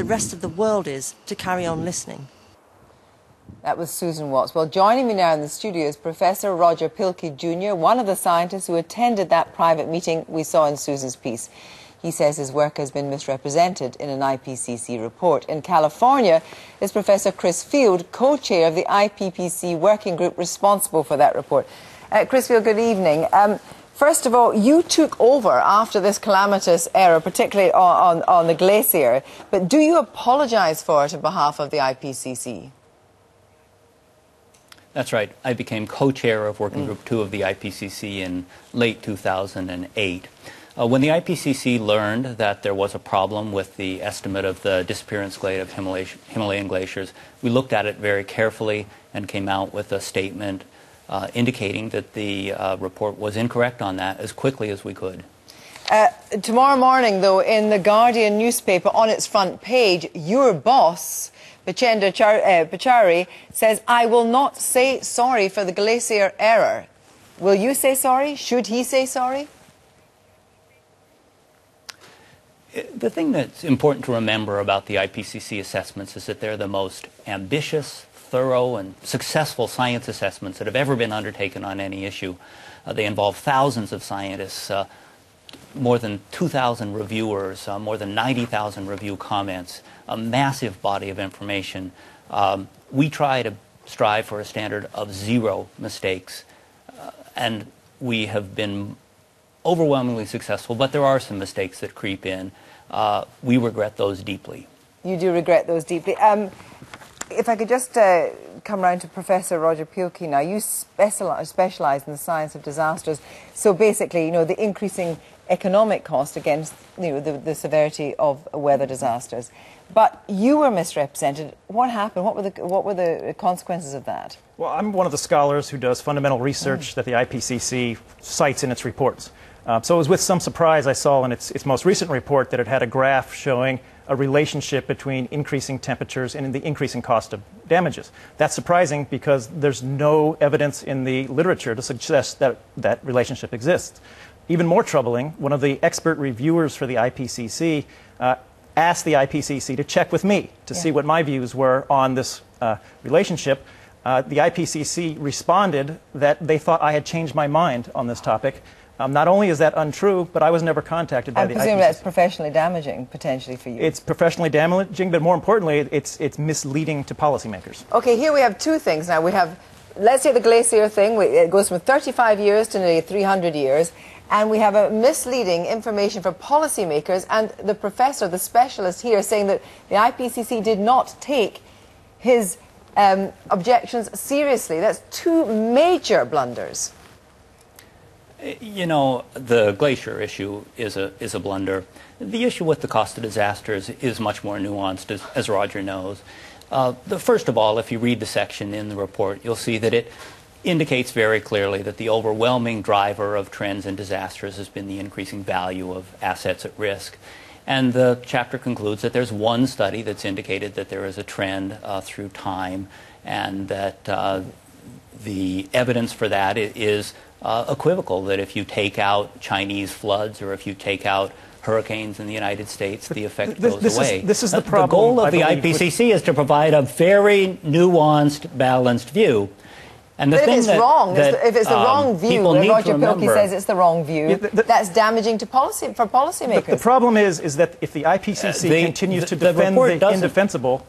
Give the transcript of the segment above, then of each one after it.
the rest of the world is to carry on listening. That was Susan Watts. Well, joining me now in the studio is Professor Roger Pielke Jr., one of the scientists who attended that private meeting we saw in Susan's piece. He says his work has been misrepresented in an IPCC report. In California is Professor Chris Field, co-chair of the IPCC working group responsible for that report. Uh, Chris Field, good evening. Um, first of all, you took over after this calamitous error, particularly on, on, on the glacier, but do you apologise for it on behalf of the IPCC? That's right. I became co-chair of Working Group 2 of the IPCC in late 2008. Uh, when the IPCC learned that there was a problem with the estimate of the disappearance rate of Himalay Himalayan glaciers, we looked at it very carefully and came out with a statement uh, indicating that the uh, report was incorrect on that as quickly as we could. Uh, tomorrow morning, though, in the Guardian newspaper on its front page, your boss, Rajendra uh, Pachauri, says, I will not say sorry for the glacier error. Will you say sorry? Should he say sorry? The thing that's important to remember about the IPCC assessments is that they're the most ambitious, thorough, and successful science assessments that have ever been undertaken on any issue. Uh, they involve thousands of scientists, uh, more than 2,000 reviewers, uh, more than 90,000 review comments, a massive body of information. Um, we try to strive for a standard of zero mistakes, uh, and we have been overwhelmingly successful, but there are some mistakes that creep in. Uh, we regret those deeply. You do regret those deeply. Um, if I could just uh, come round to Professor Roger Pielke now, you specialise in the science of disasters. So basically, you know, the increasing economic cost against you know, the, the severity of weather disasters. But you were misrepresented. What happened? What were the, what were the consequences of that? Well, I'm one of the scholars who does fundamental research mm. that the IPCC cites in its reports. Uh, so it was with some surprise I saw in its, its most recent report that it had a graph showing a relationship between increasing temperatures and the increasing cost of damages. That's surprising because there's no evidence in the literature to suggest that that relationship exists. Even more troubling, one of the expert reviewers for the IPCC uh, asked the IPCC to check with me to yeah. see what my views were on this uh, relationship. Uh, the IPCC responded that they thought I had changed my mind on this topic um, not only is that untrue, but I was never contacted by I the I presume that's professionally damaging, potentially, for you. It's professionally damaging, but more importantly, it's, it's misleading to policymakers. Okay, here we have two things now. We have, let's say the glacier thing, it goes from 35 years to nearly 300 years, and we have a misleading information for policymakers, and the professor, the specialist here, saying that the IPCC did not take his um, objections seriously. That's two major blunders. You know, the glacier issue is a, is a blunder. The issue with the cost of disasters is much more nuanced, as, as Roger knows. Uh, the, first of all, if you read the section in the report, you'll see that it indicates very clearly that the overwhelming driver of trends and disasters has been the increasing value of assets at risk. And the chapter concludes that there's one study that's indicated that there is a trend uh, through time and that uh, the evidence for that is uh, equivocal that if you take out Chinese floods or if you take out hurricanes in the United States, the effect this, goes this away. Is, this is the problem. The goal of the IPCC is to provide a very nuanced, balanced view. And the but if it's that, wrong, that, if it's the um, wrong view, Roger Pielke says it's the wrong view, yeah, the, the, that's damaging to policy for policymakers. The, problem is, is that if the IPCC uh, continues to defend the indefensible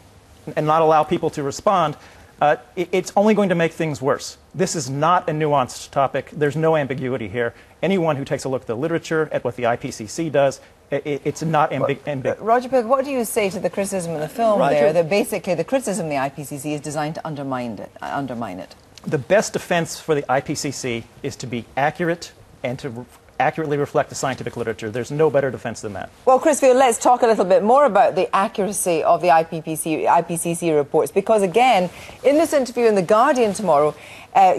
and not allow people to respond, uh, it's only going to make things worse. This is not a nuanced topic. There's no ambiguity here. Anyone who takes a look at the literature, at what the IPCC does, it, it's not ambiguous. Uh, Roger Pick, what do you say to the criticism in the film Roger, there that basically the criticism of the IPCC is designed to undermine it, uh, undermine it? The best defense for the IPCC is to be accurate and to accurately reflect the scientific literature. There's no better defense than that. Well, Chris Field, let's talk a little bit more about the accuracy of the IPCC, IPCC reports, because again, in this interview in The Guardian tomorrow, uh, uh,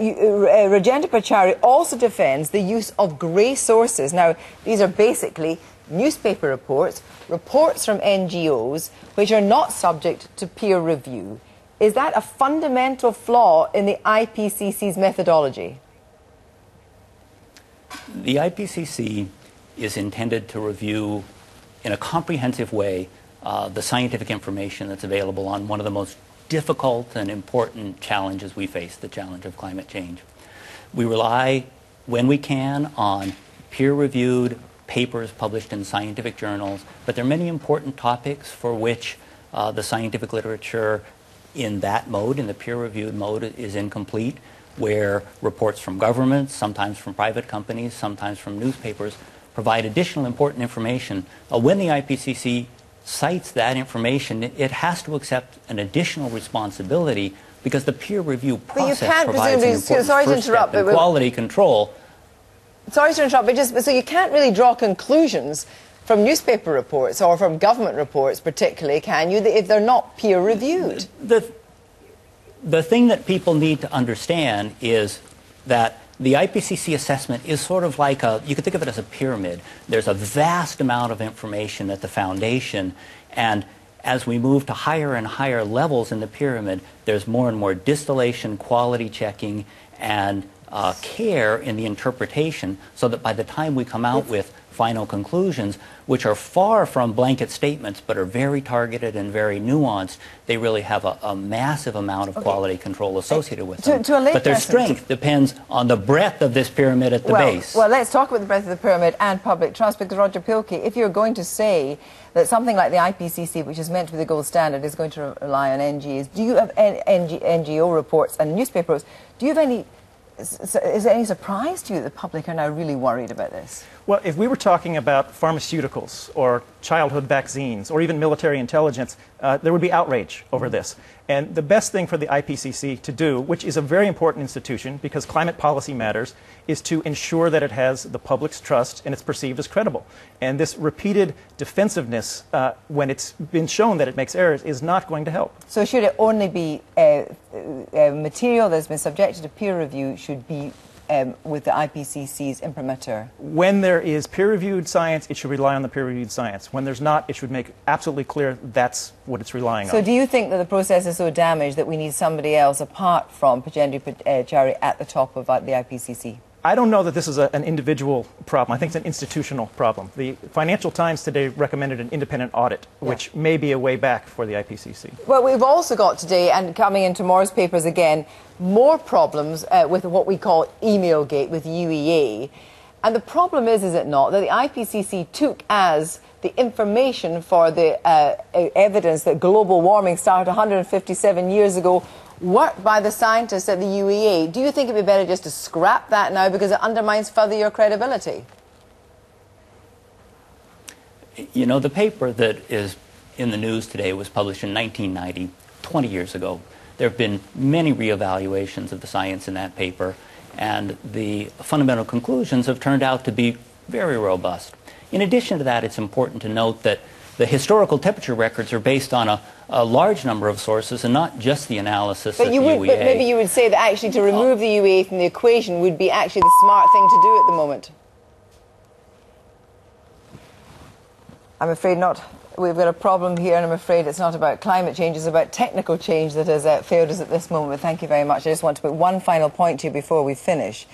Rajendra Pachauri also defends the use of grey sources. Now, these are basically newspaper reports, reports from NGOs, which are not subject to peer review. Is that a fundamental flaw in the IPCC's methodology? The IPCC is intended to review in a comprehensive way uh, the scientific information that's available on one of the most difficult and important challenges we face, the challenge of climate change. We rely, when we can, on peer-reviewed papers published in scientific journals, but there are many important topics for which uh, the scientific literature in that mode, in the peer-reviewed mode, is incomplete, where reports from governments, sometimes from private companies, sometimes from newspapers, provide additional important information. Uh, when the IPCC cites that information, it, has to accept an additional responsibility because the peer review process can't provides an presumably- important sorry to first interrupt, step in but quality control. Sorry to interrupt, but just so you can't really draw conclusions from newspaper reports or from government reports, particularly, can you, if they're not peer reviewed? The, the thing that people need to understand is that the IPCC assessment is sort of like a, you could think of it as a pyramid. There's a vast amount of information at the foundation, and as we move to higher and higher levels in the pyramid, there's more and more distillation, quality checking, and uh, care in the interpretation so that by the time we come out with final conclusions, which are far from blanket statements but are very targeted and very nuanced, they really have a, a massive amount of quality control associated with them. to a but their strength depends on the breadth of this pyramid at the well, base. well, let's talk about the breadth of the pyramid and public trust, because Roger Pielke, if you're going to say that something like the IPCC, which is meant to be the gold standard, is going to rely on NGOs, do you have NGO reports and newspaper reports? Do you have any? Is is there any surprise to you that the public are now really worried about this? Well, if we were talking about pharmaceuticals or childhood vaccines or even military intelligence, uh, there would be outrage over this. And the best thing for the IPCC to do, which is a very important institution because climate policy matters, is to ensure that it has the public's trust and it's perceived as credible. And this repeated defensiveness, uh, when it's been shown that it makes errors, is not going to help. So should it only be uh, uh, material that's been subjected to peer review should be um, with the IPCC's imprimatur? When there is peer reviewed science, it should rely on the peer reviewed science. When there's not, it should make absolutely clear that's what it's relying So on. So, do you think that the process is so damaged that we need somebody else apart from Rajendra uh, Chowdhury at the top of uh, the IPCC? I don't know that this is a, an individual problem. I think it's an institutional problem. The Financial Times today recommended an independent audit, which may be a way back for the IPCC. Well, we've also got today, and coming in tomorrow's papers again, more problems uh, with what we call email gate with UEA. And the problem is, is it not, that the IPCC took as the information for the uh, evidence that global warming started 157 years ago, worked by the scientists at the UEA. Do you think it'd be better just to scrap that now because it undermines further your credibility? You know, the paper that is in the news today was published in 1990, 20 years ago. There have been many reevaluations of the science in that paper, and the fundamental conclusions have turned out to be very robust. In addition to that, it's important to note that the historical temperature records are based on a, a large number of sources and not just the analysis But at you the would, UEA. but maybe you would say that actually to remove the UEA from the equation would be actually the smart thing to do at the moment. I'm afraid not. We've got a problem here, and I'm afraid it's not about climate change, it's about technical change that has uh, failed us at this moment. But thank you very much. I just want to put one final point to you before we finish.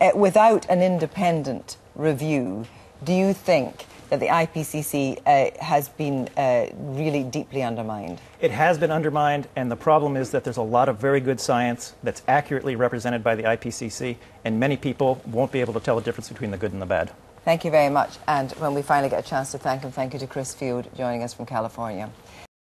Uh, without an independent review, do you think that the IPCC uh, has been uh, really deeply undermined? It has been undermined, and the problem is that there's a lot of very good science that's accurately represented by the IPCC, and many people won't be able to tell the difference between the good and the bad. Thank you very much. And when we finally get a chance to thank him, thank you to Chris Field joining us from California.